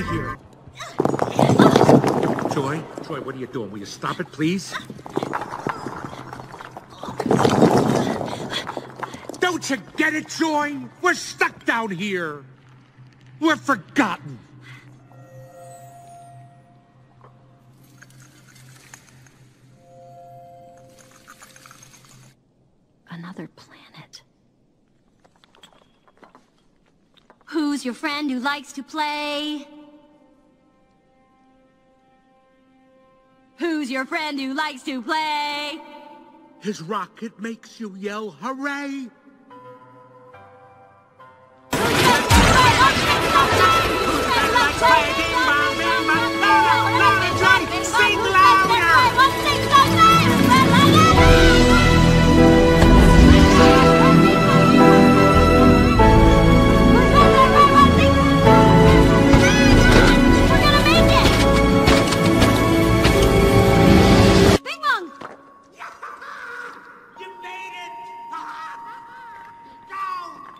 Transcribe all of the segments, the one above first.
of here. Joy, Joy, what are you doing? Will you stop it, please? Don't you get it, Joy? We're stuck down here. We're forgotten. Another planet. Who's your friend who likes to play? Who's your friend who likes to play? His rocket makes you yell, hooray!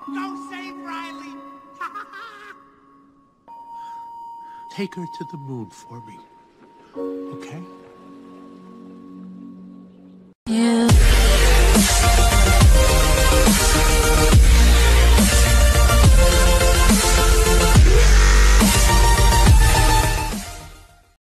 Go! Go save Riley! Take her to the moon for me. Okay? You